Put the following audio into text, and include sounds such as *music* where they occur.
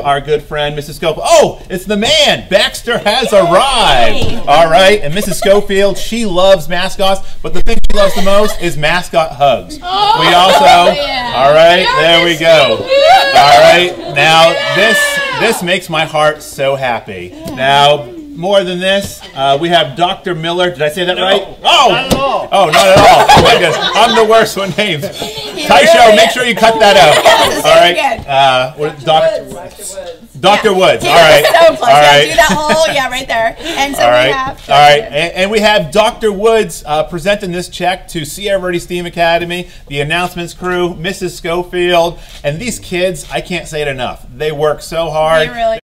Our good friend, Mrs. Schofield. Oh, it's the man. Baxter has arrived. All right, and Mrs. Schofield, she loves mascots, but the thing she loves the most is mascot hugs. we also, all right, there we go. All right, now this this makes my heart so happy. Now, more than this, uh, we have Dr. Miller. Did I say that right? Oh, not at all. Oh, not at all. Oh my goodness, I'm the worst with names. Taisho, make sure you cut that out. *laughs* All right, uh, what, Dr. Dr. Woods. All right. So close. Yeah, right. do that *laughs* whole, yeah, right there. And so All we right. have. All right. And, and we have Dr. Woods uh, presenting this check to Sierra Verde Steam Academy, the announcements crew, Mrs. Schofield, and these kids. I can't say it enough. They work so hard. They really